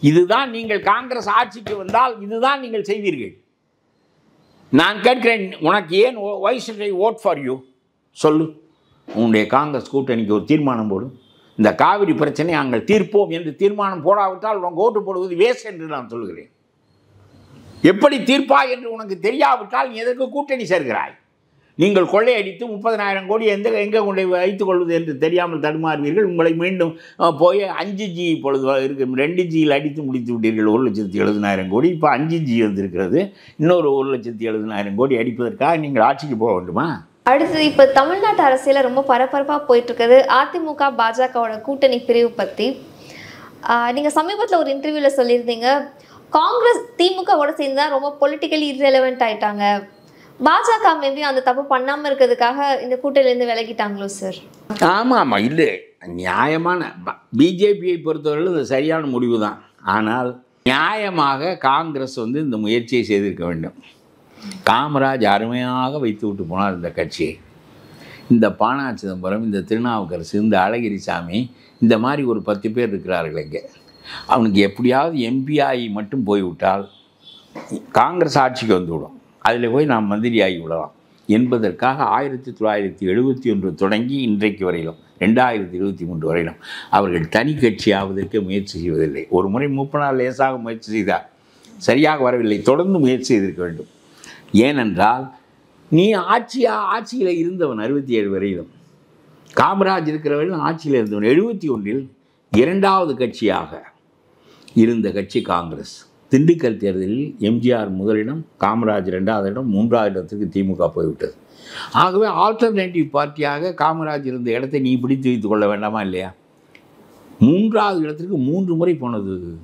இதுதான் நீங்கள் காங்கிரஸ் ஆட்சிக்கு வந்தால் இதுதான் நீங்கள் செய்வீர்கள். நான் கேட்கிறேன் உனக்கு ஏன் why should vote for you? சொல்லு. உன்னுடைய காங்கிரஸ் கூட்டணிக்கு ஒரு தீர்மானம் போடும் இந்த காவிரி பிரச்சனை நாங்கள் தீர்ப்போம் என்று தீர்மானம் போடாவிட்டால் உனக்கு ஓட்டு போடுவது வேஸ்ட் என்று நான் சொல்கிறேன். எப்படி தீர்ப்பாய் என்று உனக்கு தெரியாவிட்டால் நீ எதற்கு கூட்டணி சேர்கிறாய்? நீங்கள் கொள்ளையடித்து முப்பதனாயிரம் கோடி எந்த எங்கே கொண்டு வைத்துக் கொள்வது என்று தெரியாமல் தடுமாறுவீர்கள். உங்களை மீண்டும் போய் அஞ்சு ஜி இப்பொழுது இருக்கு ரெண்டு ஜியில் அடித்து முடித்து விட்டீர்கள் ஒரு லட்சத்தி எழுபதினாயிரம் கோடி. இப்போ அஞ்சு ஜி வந்திருக்கிறது இன்னொரு ஒரு லட்சத்தி எழுபதினாயிரம் கோடி அடிப்பதற்காக நீங்கள் ஆட்சிக்கு போக வேண்டுமா? அடுத்தது இப்போ தமிழ்நாட்டு அரசியலில் ரொம்ப பரபரப்பாக போயிட்டுருக்குது அதிமுக பாஜகவோட கூட்டணி பிரிவு பற்றி நீங்கள் சமீபத்தில் ஒரு இன்டர்வியூவில் சொல்லியிருந்தீங்க காங்கிரஸ் திமுகவோட சேர்ந்து தான் ரொம்ப பொலிட்டிக்கலி irrelevant ஆயிட்டாங்க. பாஜக மேபி அந்த தப்பு பண்ணாமல் இருக்கிறதுக்காக இந்த கூட்டணியிலேருந்து விலகிட்டாங்களோ சார் ஆமாம் ஆமாம் இல்லை. நியாயமான பிஜேபியை பொறுத்தவரையில் இது சரியான முடிவு தான் ஆனால் நியாயமாக காங்கிரஸ் வந்து இந்த முயற்சியை செய்திருக்க வேண்டும். காமராஜ் அருமையாக வைத்து விட்டு போனார் இந்த கட்சியை. இந்த பானா சிதம்பரம் இந்த திருநாவுக்கரசு இந்த அழகிரிசாமி இந்த மாதிரி ஒரு பத்து பேர் இருக்கிறார்கள் இங்கே. அவனுக்கு எப்படியாவது எம்பி ஆகி மட்டும் போய்விட்டால் காங்கிரஸ் ஆட்சிக்கு வந்துவிடும். அதில் போய் நாம் மந்திரி ஆகி விடலாம். என்பதற்காக ஆயிரத்தி தொள்ளாயிரத்தி எழுபத்தி ஒன்று தொடங்கி இன்றைக்கு வரையிலும் ரெண்டாயிரத்தி இருபத்தி மூன்று வரையிலும் அவர்கள் தனி கட்சி ஆவதற்கு முயற்சி செய்வதில்லை. ஒரு முறை முப்பநாள் லேசாக முயற்சி செய்தார். சரியாக வரவில்லை. தொடர்ந்து முயற்சி செய்திருக்க வேண்டும். ஏனென்றால் நீ ஆட்சியா ஆட்சியில் இருந்தவன் அறுபத்தி ஏழு வரையிலும். காமராஜ் இருக்கிற வரையிலும் ஆட்சியில் இருந்தவன். எழுபத்தி ஒன்றில் இரண்டாவது கட்சியாக இருந்த கட்சி காங்கிரஸ். திண்டுக்கல் தேர்தலில் எம்ஜிஆர் முதலிடம் காமராஜ் ரெண்டாவது இடம் மூன்றாவது இடத்துக்கு திமுக போய்விட்டது. ஆகவே ஆல்டர்னேட்டிவ் பார்ட்டியாக காமராஜ் இருந்த இடத்தை நீ பிடித்து வைத்துக் கொள்ள வேண்டாமா இல்லையா? மூன்றாவது இடத்திற்கு மூன்று முறை போனது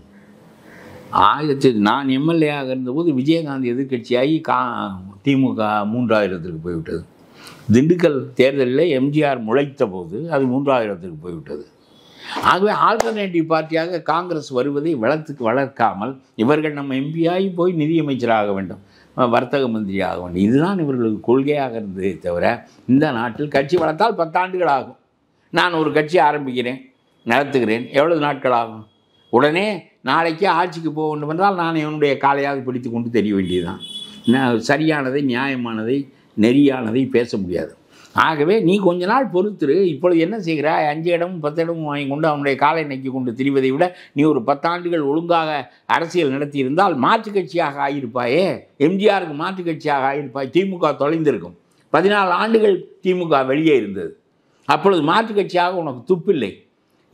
ஆயிரத்தி நான் எம்எல்ஏயாக இருந்தபோது விஜயகாந்த் எதிர்க்கட்சியாகி கா திமுக மூன்றாயிரத்துக்கு போய்விட்டது. திண்டுக்கல் தேர்தலில் எம்ஜிஆர் முளைத்த போது அது மூன்றாயிரத்துக்கு போய்விட்டது. ஆகவே ஆல்டர்னேட்டிவ் பார்ட்டியாக காங்கிரஸ் வருவதை வளர்த்துக்கு வளர்க்காமல் இவர்கள் நம்ம எம்பியாகி போய் நிதியமைச்சராக வேண்டும் வர்த்தக மந்திரி ஆக வேண்டும். இதுதான் இவர்களுக்கு கொள்கையாக இருந்ததே தவிர இந்த நாட்டில் கட்சி வளர்த்தால் பத்தாண்டுகள் ஆகும். நான் ஒரு கட்சி ஆரம்பிக்கிறேன் நடத்துகிறேன். எவ்வளவு நாட்கள் ஆகும்? உடனே நாளைக்கு ஆட்சிக்கு போக வேண்டும் என்றால் நான் என்னுடைய காலையாவது பிடித்து கொண்டு தெரிய வேண்டியதுதான். நான் சரியானதை நியாயமானதை நெறியானதை பேச முடியாது. ஆகவே நீ கொஞ்ச நாள் பொறுத்துரு. இப்பொழுது என்ன செய்கிறாய்? அஞ்சு இடமும் பத்து இடமும் வாங்கி கொண்டு அவனுடைய காலை நக்கி கொண்டு திரிவதை விட நீ ஒரு பத்தாண்டுகள் ஒழுங்காக அரசியல் நடத்தியிருந்தால் மாற்றுக் கட்சியாக ஆகியிருப்பாயே எம்ஜிஆருக்கு மாற்றுக் கட்சியாக ஆகியிருப்பாய் திமுக தொலைந்திருக்கும். பதினாலு ஆண்டுகள் திமுக வெளியே இருந்தது. அப்பொழுது மாற்றுக் கட்சியாக உனக்கு துப்பில்லை.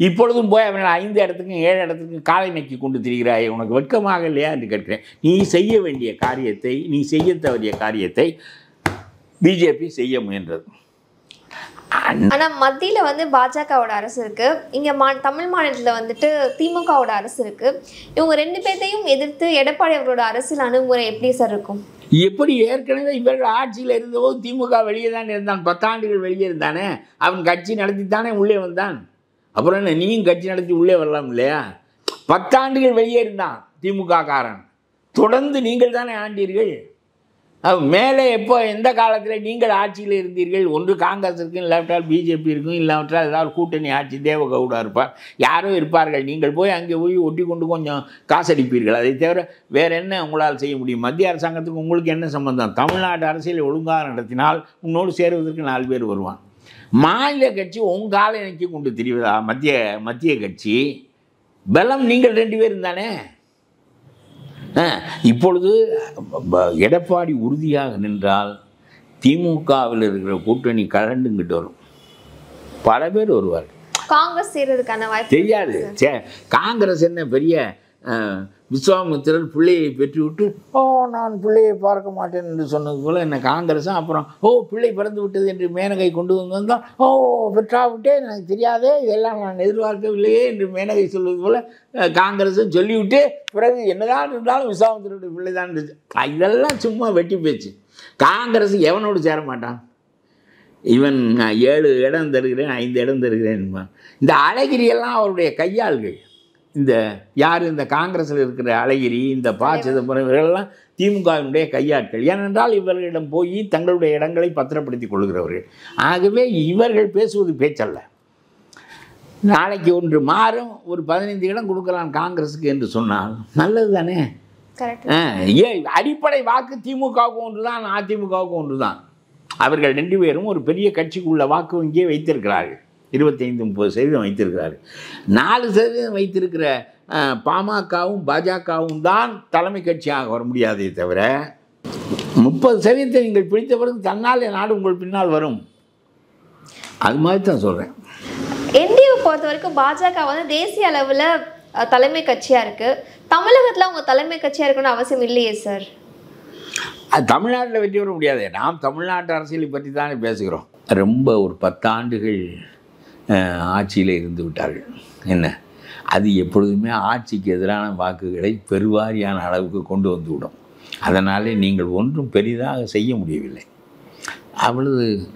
இப்பொழுதும் போய் அவனை ஐந்து இடத்துக்கும் ஏழு இடத்துக்கும் காலை நக்கி கொண்டு திரிகிறாயே உனக்கு வெட்கமாக இல்லையா என்று கேட்கிறேன். நீ செய்ய வேண்டிய காரியத்தை நீ செய்ய தவறிய காரியத்தை பிஜேபி செய்ய முயன்றது. ஆனா மத்தியில வந்து பாஜகவோட அரசு இருக்கு. இங்க மா தமிழ் மாநிலத்துல வந்துட்டு திமுகவோட அரசு இருக்கு. இவங்க ரெண்டு பேர்த்தையும் எதிர்த்து எடப்பாடி அவர்களோட அரசியல் அணுகுமுறை எப்படி சார் இருக்கும்? எப்படி ஏற்கனவே இவர்கள் ஆட்சியில் இருந்தபோது திமுக வெளியே தான் இருந்தான். பத்தாண்டுகள் வெளியே இருந்தானே. அவன் கட்சி நடத்தித்தானே உள்ளே வந்தான். அப்புறம் என்ன நீயும் கட்சி நடத்தி உள்ளே வரலாம் இல்லையா? பத்தாண்டுகள் வெளியே இருந்தான் திமுக காரன். தொடர்ந்து நீங்கள் தானே ஆண்டீர்கள். மேலே எப்போ எந்த காலத்தில் நீங்கள் ஆட்சியில் இருந்தீர்கள்? ஒன்று காங்கிரஸ் இருக்கும் இல்லாவிட்டால் பிஜேபி இருக்கும் இல்லாவிட்டால் ஏதாவது கூட்டணி ஆட்சி தேவகவுடா இருப்பார். யாரும் இருப்பார்கள். நீங்கள் போய் அங்கே போய் ஒட்டி கொண்டு கொஞ்சம் காசடிப்பீர்கள். அதை தவிர வேறு என்ன உங்களால் செய்ய முடியும்? மத்திய அரசாங்கத்துக்கு உங்களுக்கு என்ன சம்பந்தம்? தமிழ்நாடு அரசியல் ஒழுங்காக நடத்தினால் உன்னோடு சேருவதற்கு நாலு பேர் வருவான் மாநில கட்சி உங்கால இணைக்கி கொண்டு திரிவதா? மத்திய மத்திய கட்சி. பலம் நீங்கள் ரெண்டு பேரும் தானே? இப்பொழுது எடப்பாடி உறுதியாக நின்றால் திமுகவில் இருக்கிற கூட்டணி கலண்டுங்கிட்டு வரும். பல பேர் வருவார் காங்கிரஸ் சேர்றதுக்கான வாய்ப்பு தெரியாது. காங்கிரஸ் என்ன பெரிய விஸ்வாமித்திரர் பிள்ளையை பெற்றுவிட்டு ஓ நான் பிள்ளையை பார்க்க மாட்டேன் என்று சொன்னது போல என்ன காங்கிரஸும் அப்புறம் ஓ பிள்ளை பிறந்து விட்டது என்று மேனகை கொண்டு வந்தால் ஓ பெற்றாவிட்டே எனக்கு தெரியாதே இதெல்லாம் நான் எதிர்பார்க்கவில்லையே என்று மேனகை சொல்வது போல காங்கிரஸும் சொல்லிவிட்டு பிறகு என்னதான் இருந்தாலும் விஸ்வாமித்திரருடைய பிள்ளை தான் இருந்துச்சு இதெல்லாம் சும்மா வெட்டி பேச்சு. காங்கிரஸ் எவனோடு சேர மாட்டான்? இவன் நான் ஏழு இடம் தருகிறேன் ஐந்து இடம் தருகிறேன் இந்த அழகிரியெல்லாம் அவருடைய கையாள்கள். இந்த யார் இந்த காங்கிரஸில் இருக்கிற அழகிரி இந்த ப சிதம்பரம் இவர்களெல்லாம் திமுகவினுடைய கையாட்கள். ஏனென்றால் இவர்களிடம் போய் தங்களுடைய இடங்களை பத்திரப்படுத்திக் கொள்கிறவர்கள். ஆகவே இவர்கள் பேசுவது பேச்சல்ல. நாளைக்கு ஒன்று மாறும் ஒரு பதினைந்து இடம் கொடுக்கலாம் காங்கிரஸுக்கு என்று சொன்னால் நல்லது தானே? ஏன் அடிப்படை வாக்கு திமுகவுக்கு ஒன்று தான் அதிமுகவுக்கு ஒன்று தான் அவர்கள் ரெண்டு பேரும் ஒரு பெரிய கட்சிக்குள்ள வாக்கு வங்கியை வைத்திருக்கிறார்கள். இருபத்தைந்து முப்பது சதவீதம் வைத்திருக்கிறார்கள் நாலு சதவீதம் வைத்திருக்கிற பாமகவும் பாஜகவும் தான் தலைமை கட்சியாக வர முடியாதே தவிர முப்பது சதவீதத்தை நீங்கள் பிடித்த பிறகு தன்னால் நாடு உங்கள் பின்னால் வரும். அது மாதிரி தான் சொல்கிறேன் என்டிஏ பொறுத்த வரைக்கும் பாஜக வந்து தேசிய அளவில் தலைமை கட்சியாக இருக்குது தமிழகத்தில் அவங்க தலைமை கட்சியாக இருக்கணும்னு அவசியம் இல்லையே சார்? தமிழ்நாட்டில் வெற்றி பெற முடியாது. நாம் தமிழ்நாட்டு அரசியலை பற்றி தானே பேசுகிறோம். ரொம்ப ஒரு பத்தாண்டுகள் ஆட்சியில் இருந்து விட்டார்கள். என்ன? அது எப்பொழுதுமே ஆட்சிக்கு எதிரான வாக்குகளை பெருவாரியான அளவுக்கு கொண்டு வந்து விடும். அதனாலே நீங்கள் ஒன்றும் பெரிதாக செய்ய முடியவில்லை. அவ்வளவு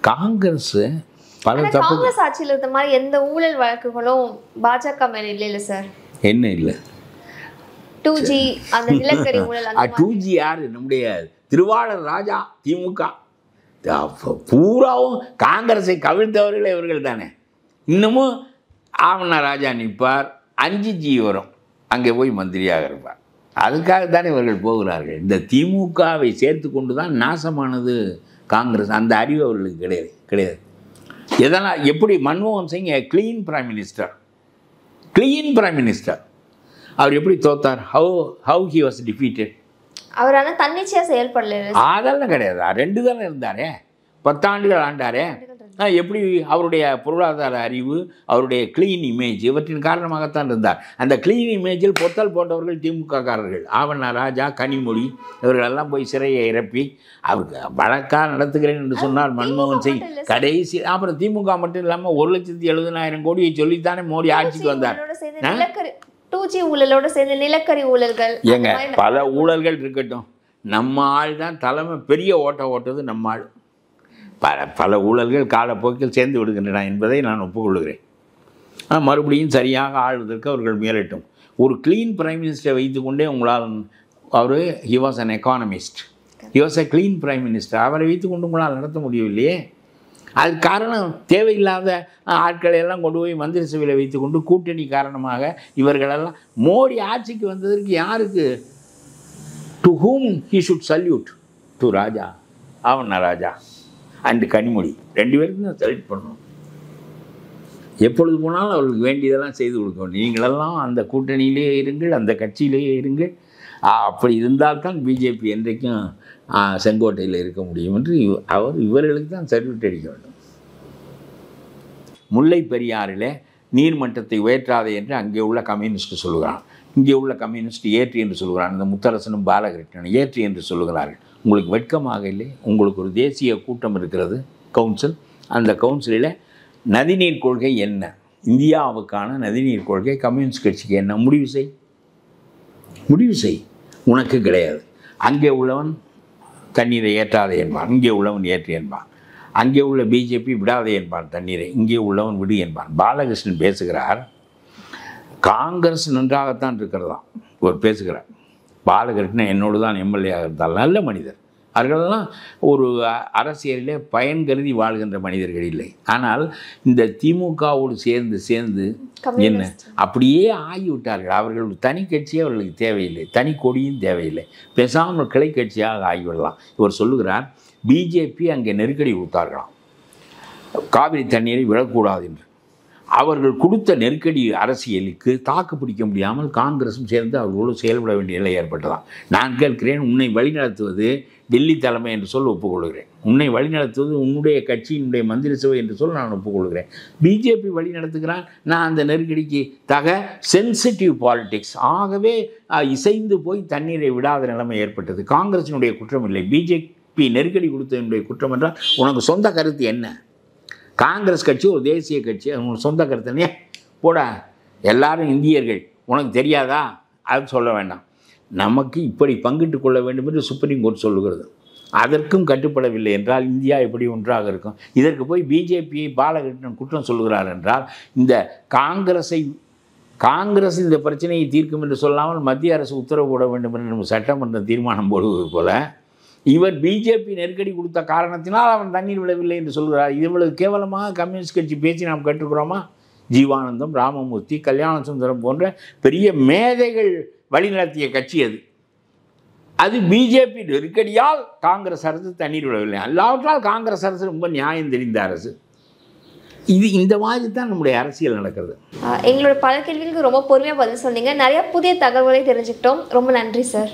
காங்கிரஸ் பல காங்கிரஸ் ஆட்சியில் இருந்த மாதிரி எந்த ஊழல் வழக்குகளும் பாஜக மேல இல்லை இல்ல சார். என்ன இல்லை? டூ ஜி அந்த நிலக்கரி ஊழல் டூ ஜி யார்? நம்முடைய திருவாளர் ராஜா திமுக. பூராவும் காங்கிரஸை கவிழ்த்தவர்களே இவர்கள் தானே. இன்னமும் ஆவண ராஜா நிற்பார் அஞ்சு ஜி வரும். அங்கே போய் மந்திரியாக இருப்பார். அதுக்காகதானே இவர்கள் போகிறார்கள். இந்த திமுகவை சேர்த்து கொண்டு தான் நாசமானது காங்கிரஸ். அந்த அறிவு அவர்களுக்கு கிடையாது கிடையாது. எதனால் எப்படி மன்மோகன் Singh clean prime minister? Clean prime minister. அவர் எப்படி தோத்தார்? How how he was defeated அவர் ஆனா தன்னிச்சையா செயல்படல. அதெல்லாம் கிடையாது. ரெண்டு தானே இருந்தாரே. பத்தாண்டுகள் ஆண்டாரே. எப்படி அவருடைய பொருளாதார அறிவு அவருடைய க்ளீன் இமேஜ் இவற்றின் காரணமாகத்தான் இருந்தார். அந்த க்ளீன் இமேஜில் பொத்தல் போட்டவர்கள் திமுக காரர்கள் ஆவண்ண ராஜா கனிமொழி இவர்களெல்லாம் போய் சிறையை இறப்பி அவருக்கு வழக்காக நடத்துகிறேன் என்று சொன்னார் மன்மோகன் சிங் கடைசி அப்புறம் திமுக மட்டும் இல்லாமல் ஒரு லட்சத்தி எழுபதாயிரம் கோடியை சொல்லித்தானே மோடி ஆட்சிக்கு வந்தார். டூ ஜி ஊழலோட சேர்ந்து நிலக்கரி ஊழல்கள் ஏங்க பல ஊழல்கள் இருக்கட்டும். நம்ம ஆள் தான் தலைமை பெரிய ஓட்ட ஓட்டது நம்ம ஆள். பல பல ஊழல்கள் காலப்போக்கில் சேர்ந்து விடுகின்றன என்பதை நான் ஒப்புக்கொள்கிறேன். ஆனால் மறுபடியும் சரியாக ஆளுவதற்கு அவர்கள் முயலட்டும். ஒரு க்ளீன் பிரைம் மினிஸ்டரை வைத்துக்கொண்டே உங்களால் அவர் he was an economist he was a clean prime minister அவரை வைத்துக்கொண்டு உங்களால் நடத்த முடியவில்லையே. அது காரணம் தேவையில்லாத ஆட்களை எல்லாம் கொண்டு போய் மந்திரி சபையில் வைத்துக்கொண்டு கூட்டணி காரணமாக இவர்களெல்லாம் மோடி ஆட்சிக்கு வந்ததற்கு யாருக்கு? To whom he should salute to Raja. Aavanna Raja. And Kanimozhi. ரெண்டு பேருக்கும் தான் சல்யூட் பண்ணணும். எப்பொழுது போனாலும் அவர்களுக்கு வேண்டியதெல்லாம் செய்து கொடுக்கணும் நீங்களெல்லாம் அந்த கூட்டணியிலேயே இருங்கள் அந்த கட்சியிலேயே இருங்கள். அப்படி இருந்தால்தான் பிஜேபி என்றைக்கும் செங்கோட்டையில் இருக்க முடியும் என்று அவர் இவர்களுக்கு தான் சர்டிஃபிகேட் அடிக்க வேண்டும். முல்லை பெரியாறிலே நீர்மட்டத்தை உயர்த்தாதே என்று அங்கே உள்ள கம்யூனிஸ்ட் சொல்லுகிறான். இங்கே உள்ள கம்யூனிஸ்ட் ஏற்றி என்று சொல்கிறான் இந்த முத்தரசனும் பாலகிருஷ்ணனும் ஏற்றி என்று சொல்லுகிறார்கள். உங்களுக்கு வெட்கமாக இல்லை? உங்களுக்கு ஒரு தேசிய கூட்டம் இருக்கிறது கவுன்சில். அந்த கவுன்சிலில் நதிநீர் கொள்கை என்ன? இந்தியாவுக்கான நதிநீர் கொள்கை கம்யூனிஸ்ட் கட்சிக்கு என்ன? முடிவு செய். முடிவு செய். உனக்கு கிடையாது. அங்கே உள்ளவன் தண்ணீரை ஏற்றாதே என்பான். இங்கே உள்ளவன் ஏற்று என்பான். அங்கே உள்ள பிஜேபி விடாதே என்பான் தண்ணீரை. இங்கே உள்ளவன் விடு என்பான். பாலகிருஷ்ணன் பேசுகிறார். காங்கிரஸ் நன்றாகத்தான் இருக்கிறதாம். ஒரு பேசுகிறார். பாலகிருஷ்ணன் என்னோடு தான் எம்எல்ஏ இருந்தால் நல்ல மனிதர். அவர்களெல்லாம் ஒரு அரசியலிலே பயன் கருதி வாழ்கின்ற மனிதர்கள் இல்லை. ஆனால் இந்த திமுகவோடு சேர்ந்து சேர்ந்து என்ன? அப்படியே ஆகிவிட்டார்கள். அவர்கள் தனி கட்சியே அவர்களுக்கு தேவையில்லை. தனி கொடியும் தேவையில்லை. பேசாமல் கிளை கட்சியாக ஆகிவிடலாம். இவர் சொல்லுகிறார் பிஜேபி அங்கே நெருக்கடி கொடுத்தார்களாம் காவிரி தண்ணீரை விடக்கூடாது என்று. அவர்கள் கொடுத்த நெருக்கடி அரசியலுக்கு தாக்கு பிடிக்க முடியாமல் காங்கிரஸும் சேர்ந்து அவர்களோடு செயல்பட வேண்டிய நிலை ஏற்பட்டதாம். நான் கேட்கிறேன் உன்னை வழிநடத்துவது டெல்லி தலைமை என்று சொல்ல ஒப்புக்கொள்கிறேன். உன்னை வழிநடத்துவது உன்னுடைய கட்சியினுடைய மந்திரி சபை என்று சொல்ல நான் ஒப்புக்கொள்கிறேன். பிஜேபி வழி நடத்துகிறான் நான் அந்த நெருக்கடிக்கு தக சென்சிட்டிவ் பாலிடிக்ஸ் ஆகவே இசைந்து போய் தண்ணீரை விடாத நிலைமை ஏற்பட்டது. காங்கிரசினுடைய குற்றம் இல்லை. பிஜேபி நெருக்கடி கொடுத்ததனுடைய குற்றம் என்றால் உனக்கு சொந்த கருத்து என்ன? காங்கிரஸ் கட்சி ஒரு தேசிய கட்சி. உனக்கு சொந்த கருத்துனே போட. எல்லாரும் இந்தியர்கள். உனக்கு தெரியாதா? அது சொல்ல வேண்டாம். நமக்கு இப்படி பங்கிட்டு கொள்ள வேண்டும் என்று சுப்ரீம் கோர்ட் சொல்லுகிறது. அதற்கும் கட்டுப்படவில்லை என்றால் இந்தியா எப்படி ஒன்றாக இருக்கும்? இதற்கு போய் பிஜேபியை பாலகிருஷ்ணன் குற்றம் சொல்கிறார் என்றால் இந்த காங்கிரஸை காங்கிரஸ் இந்த பிரச்சனையை தீர்க்கும் என்று சொல்லாமல் மத்திய அரசு உத்தரவு போட வேண்டும் என்று நம்ம சட்டமன்றம் தீர்மானம் போடுவது போல இவர் பிஜேபி நெருக்கடி கொடுத்த காரணத்தினால் அவன் தண்ணீர் விடவில்லை என்று சொல்கிறார் இவ்வளவு கேவலமாக கம்யூனிஸ்ட் கட்சி பேசி நாம் கற்றுக்கிறோமா? ஜீவானந்தம் ராமமூர்த்தி கல்யாண சுந்தரம் போன்ற பெரிய மேதைகள் வழிநடத்திய கட்சி அது. அது பிஜேபி நெருக்கடியால் காங்கிரஸ் அரசு தண்ணீர் விடவில்லை. அல்லாவற்றால் காங்கிரஸ் அரசு ரொம்ப நியாயம் தெரிந்த அரசு. இது இந்த மாதிரி தான் நம்முடைய அரசியல் நடக்கிறது. எங்களோட பல கேள்விகளுக்கு ரொம்ப பொறுமையாக பதில் சொன்னீங்க. நிறைய புதிய தகவல்களை தெரிஞ்சுக்கிட்டோம். ரொம்ப நன்றி சார்.